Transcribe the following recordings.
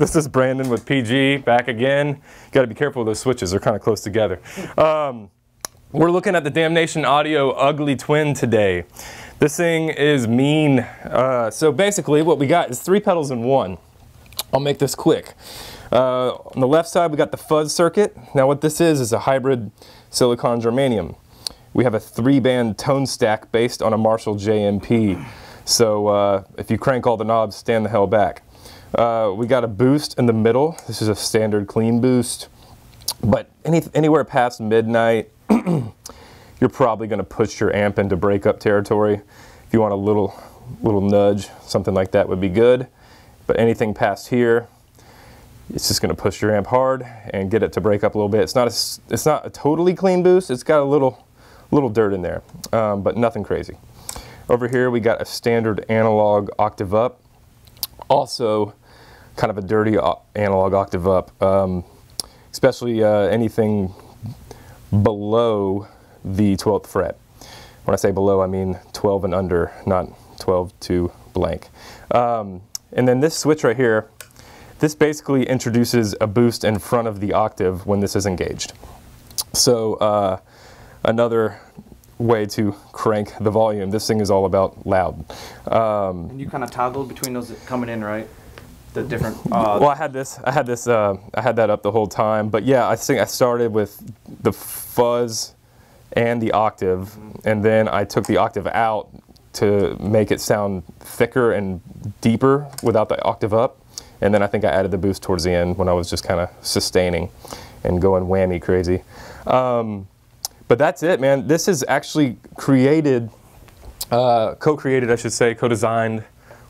This is Brandon with PG back again. You got to be careful with those switches; they're kind of close together. Um, we're looking at the Damnation Audio Ugly Twin today. This thing is mean. Uh, so basically, what we got is three pedals in one. I'll make this quick. Uh, on the left side, we got the fuzz circuit. Now, what this is is a hybrid silicon germanium. We have a three-band tone stack based on a Marshall JMP. So uh, if you crank all the knobs, stand the hell back. Uh, we got a boost in the middle. This is a standard clean boost. But any, anywhere past midnight, you're probably going to push your amp into breakup territory. If you want a little, little nudge, something like that would be good. But anything past here, it's just going to push your amp hard and get it to break up a little bit. It's not a, it's not a totally clean boost. It's got a little, little dirt in there, um, but nothing crazy. Over here we got a standard analog octave up. Also kind of a dirty analog octave up, um, especially uh, anything below the 12th fret. When I say below, I mean 12 and under, not 12 to blank. Um, and then this switch right here, this basically introduces a boost in front of the octave when this is engaged. So uh, another way to crank the volume. This thing is all about loud. Um, and you kind of toggle between those coming in, right? The different. Uh, well, I had this. I had this. Uh, I had that up the whole time. But yeah, I think I started with the fuzz and the octave, mm -hmm. and then I took the octave out to make it sound thicker and deeper without the octave up. And then I think I added the boost towards the end when I was just kind of sustaining and going whammy crazy. Um, but that's it, man. This is actually created, uh, co-created, I should say, co-designed,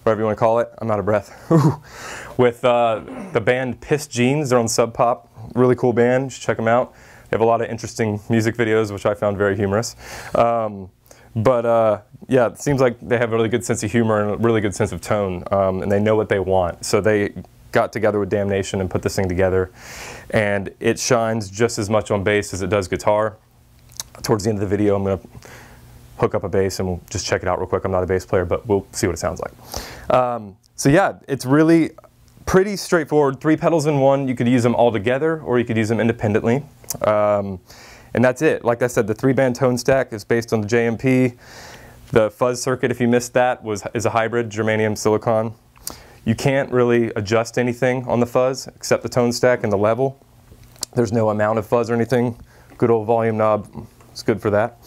whatever you want to call it. I'm out of breath. with uh, the band Pissed Jeans. They're on Sub Pop. Really cool band. You should check them out. They have a lot of interesting music videos, which I found very humorous. Um, but uh, yeah, it seems like they have a really good sense of humor and a really good sense of tone, um, and they know what they want. So they got together with Damnation and put this thing together, and it shines just as much on bass as it does guitar towards the end of the video, I'm to hook up a bass and we'll just check it out real quick. I'm not a bass player, but we'll see what it sounds like. Um, so yeah, it's really pretty straightforward. Three pedals in one. You could use them all together or you could use them independently. Um, and that's it. Like I said, the three-band tone stack is based on the JMP. The fuzz circuit, if you missed that, was is a hybrid germanium silicon. You can't really adjust anything on the fuzz except the tone stack and the level. There's no amount of fuzz or anything. Good old volume knob it's good for that.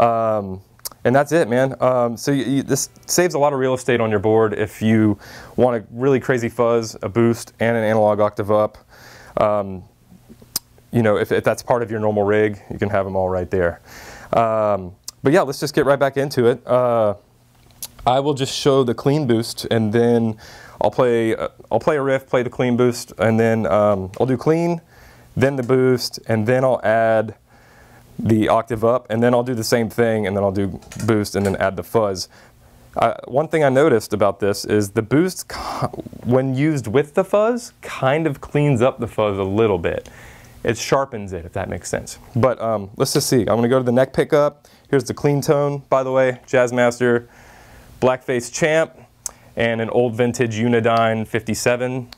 Um, and that's it, man. Um, so you, you, this saves a lot of real estate on your board if you want a really crazy fuzz, a boost, and an analog octave up. Um, you know, if, if, that's part of your normal rig, you can have them all right there. Um, but yeah, let's just get right back into it. Uh, I will just show the clean boost, and then I'll play. Uh, I'll play a riff, play the clean boost, and then um, I'll do clean, then the boost, and then I'll add the octave up, and then I'll do the same thing, and then I'll do boost, and then add the fuzz. Uh, one thing I noticed about this is the boost, when used with the fuzz, kind of cleans up the fuzz a little bit. It sharpens it, if that makes sense. But um, let's just see. I'm going to go to the neck pickup. Here's the clean tone, by the way, Jazzmaster Blackface Champ, and an old vintage Unidyne 57,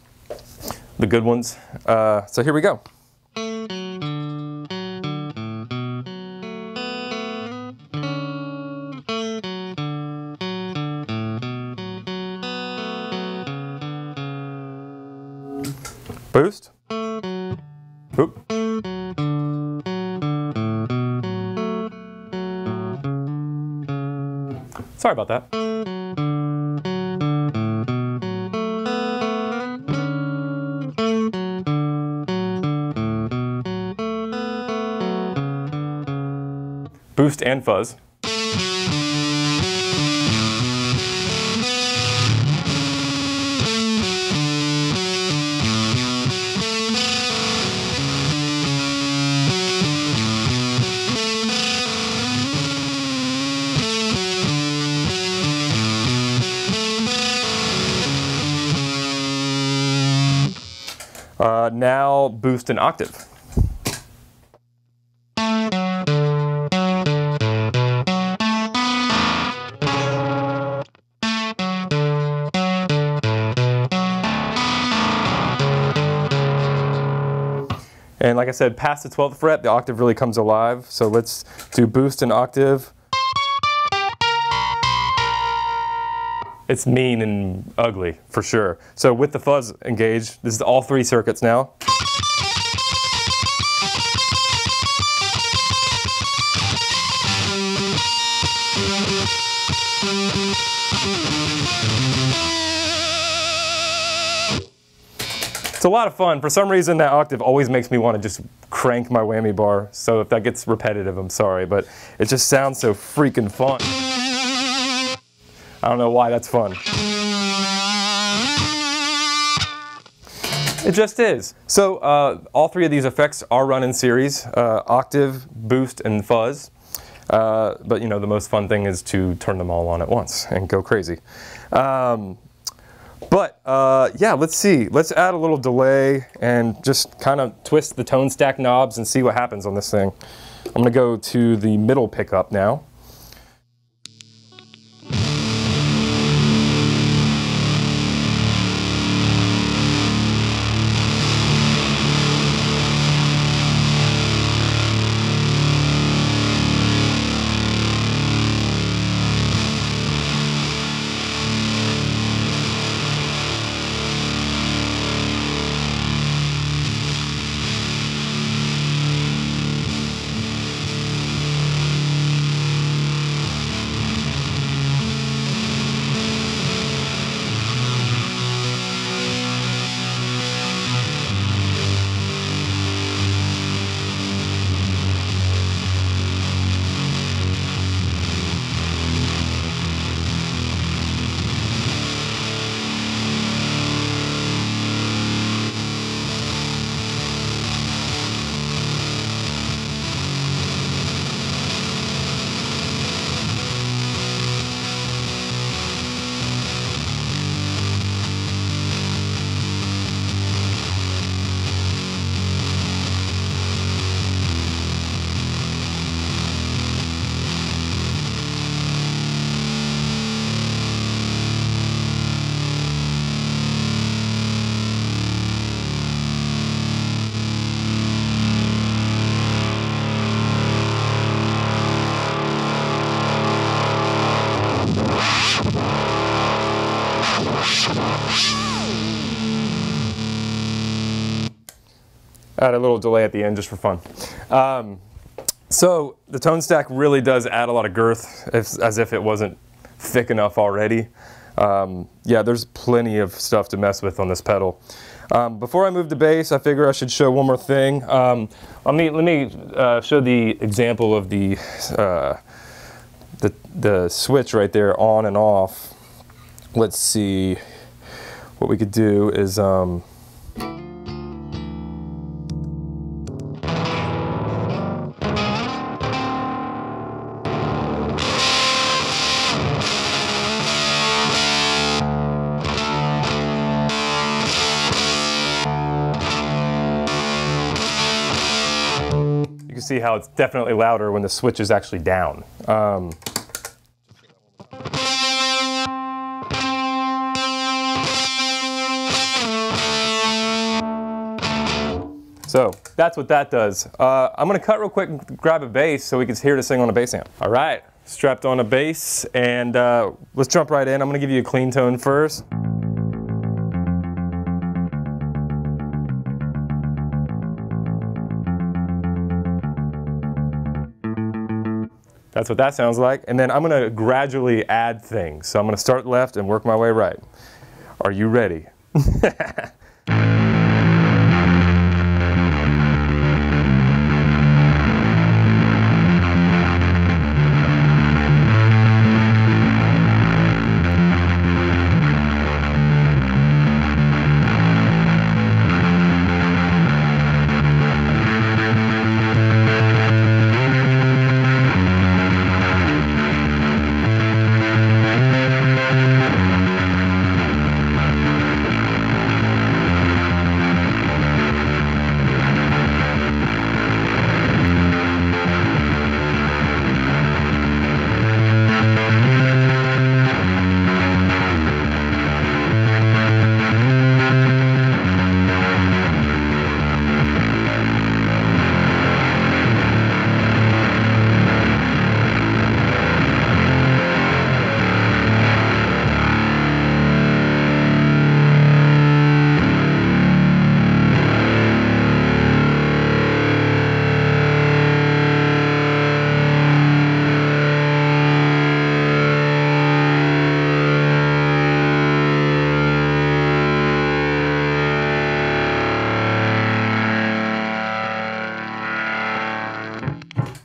the good ones. Uh, so here we go. Boost. Oop. Sorry about that. Boost and fuzz. Uh, now boost an octave. And like I said, past the 12th fret, the octave really comes alive. So let's do boost an octave. It's mean and ugly, for sure. So with the fuzz engaged, this is all three circuits now. It's a lot of fun. For some reason, that octave always makes me want to just crank my whammy bar. So if that gets repetitive, I'm sorry, but it just sounds so freaking fun. I don't know why that's fun. It just is. So uh, all three of these effects are run in series, uh, octave, boost, and fuzz. Uh, but you know, the most fun thing is to turn them all on at once and go crazy. Um, but uh, yeah, let's see. Let's add a little delay and just kind of twist the tone stack knobs and see what happens on this thing. I'm gonna go to the middle pickup now. Add a little delay at the end just for fun. Um, so the tone stack really does add a lot of girth if, as if it wasn't thick enough already. Um, yeah, there's plenty of stuff to mess with on this pedal. Um, before I move to bass, I figure I should show one more thing. Um, let me, let me uh, show the example of the, uh, the, the switch right there on and off. Let's see, what we could do is see how it's definitely louder when the switch is actually down. Um, So that's what that does. Uh, I'm gonna cut real quick and grab a bass so we can hear the thing on a bass amp. All right, strapped on a bass and uh, let's jump right in. I'm gonna give you a clean tone first. That's what that sounds like. And then I'm going to gradually add things. So I'm going to start left and work my way right. Are you ready?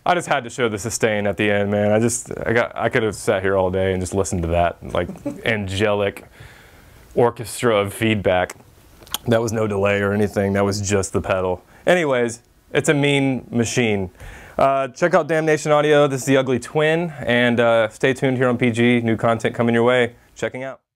I just had to show the sustain at the end, man. I just, I got, I could have sat here all day and just listened to that, like angelic orchestra of feedback. That was no delay or anything. That was just the pedal. Anyways, it's a mean machine. Uh, check out Damnation Audio. This is the Ugly Twin, and uh, stay tuned here on PG. New content coming your way. Checking out.